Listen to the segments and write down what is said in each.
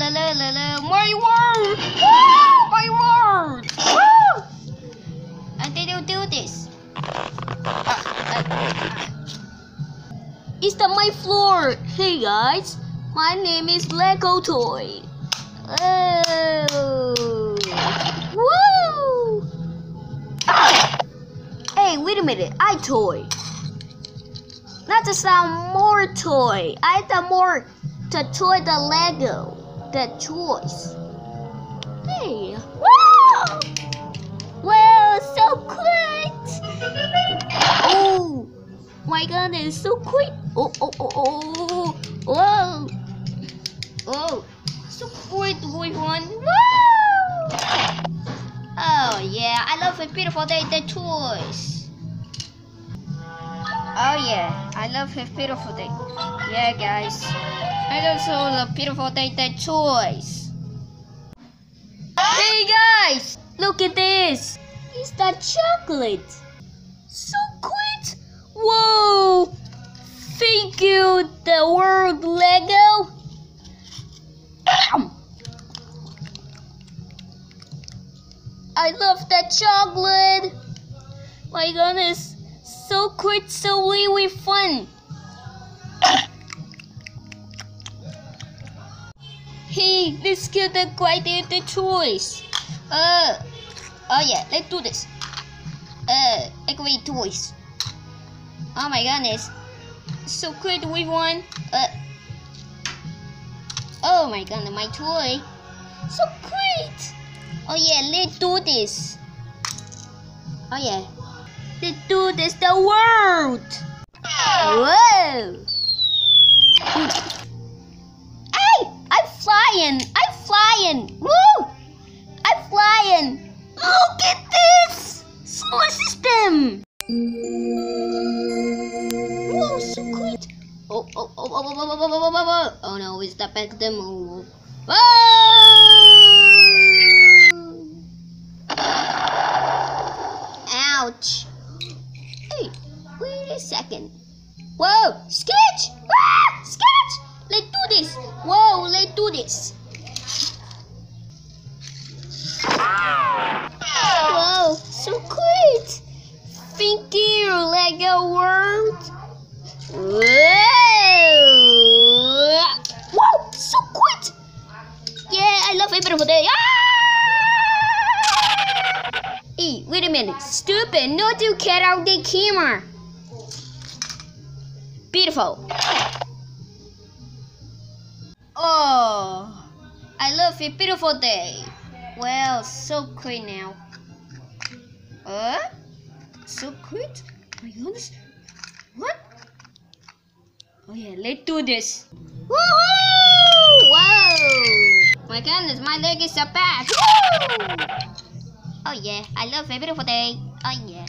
La la la la. My word! Woo! My word! Woo! I didn't do this. Uh, uh, it's the my floor. Hey guys, my name is Lego Toy. Oh. Woo! Hey, wait a minute. I toy. Not to sound more toy. I the more to toy the Lego. The choice. Hey. Wow! Wow, so quick! Oh, my god, it's so quick! Oh, oh, oh, oh, whoa! Oh, so quick, everyone! Woo! Oh yeah, I love a beautiful day, the toys. Oh yeah, I love a beautiful day. Yeah, guys, I also love beautiful day, the toys. Hey guys, look at this. It's that chocolate. So quick. Whoa. Thank you, the world Lego. I love that chocolate. My goodness, so quick, so really fun. Hey, let's get the quite the choice. Uh, oh yeah, let's do this. Uh, activate toys. Oh my goodness, so quick, we won. Uh, oh my god, my toy, so great. Oh yeah, let's do this. Oh yeah, let's do this the world. Whoa! Flying. I'm flying. Woo! I'm flying. Oh, Look at this solar system. Whoa, so quick. Oh, oh, oh, oh, oh, oh, oh, oh, oh, oh, oh. oh no, it's the back the move. Ouch. Hey, wait a second. Whoa, sketch! Ah, sketch! Let's do this. Whoa, let's do this. Whoa, so quick! Thank you, Lego World. Whoa! Whoa, so quick! Yeah, I love a beautiful day. Ah! Hey, wait a minute. Stupid, not to cut out the camera. Beautiful. Oh, I love a beautiful day. Well, so quick now. Uh? So quick? My goodness. What? Oh yeah, let's do this. Woohoo! Whoa! My goodness, my leg is so bad. Oh yeah, I love a beautiful day. Oh yeah.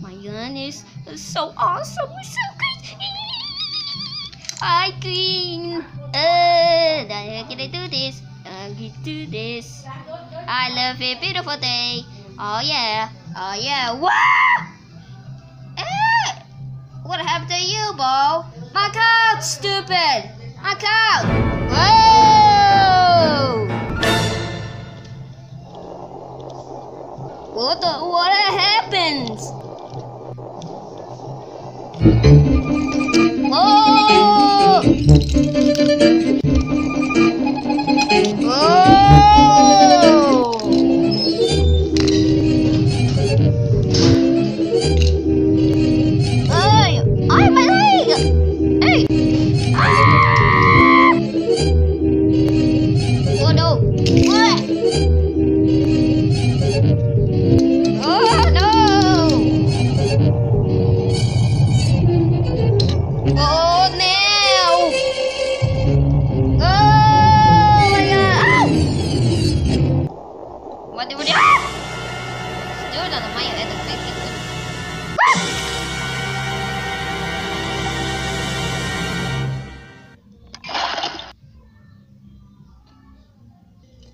My goodness, it's so awesome. So great. I green. Uh, I'm gonna do this. I'm gonna do this. I love a beautiful day. Oh yeah. Oh yeah. Wow! Eh! What happened to you, Bo? My couch, stupid! My couch!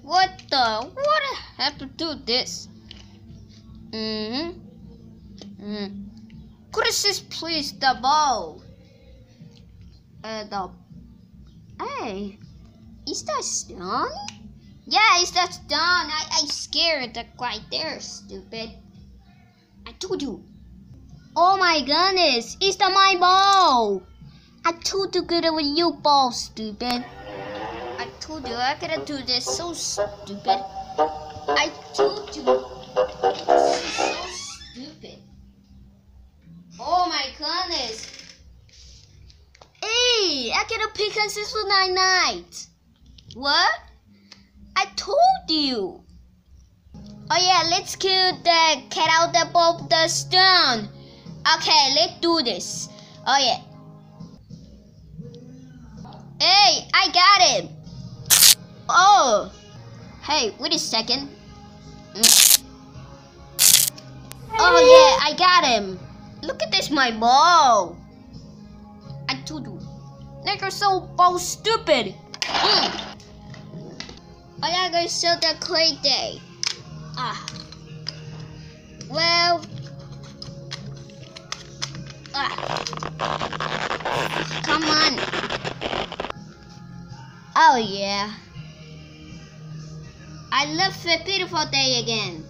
What the? What have to do this? Mm. Mm. Could assist please the ball? Uh, the. Hey, is that snow? Yeah, is that stone? I, I scared that right there, stupid. I told you. Oh my goodness, it's the my ball. I told you get with you ball, stupid. I told you I gotta do this so stupid. I told you. This is so stupid. Oh my goodness. Hey, I get a pick on Sister Night Night. What? I told you. Oh yeah, let's kill the cat out above the stone. Okay, let's do this. Oh yeah. Hey, I got him. Oh. Hey, wait a second. Mm. Oh yeah, I got him. Look at this, my ball. I told you. You're so ball stupid. Mm. I gotta go show the clay day. Ah. Well. Ah. Come on. Oh yeah. I love a beautiful day again.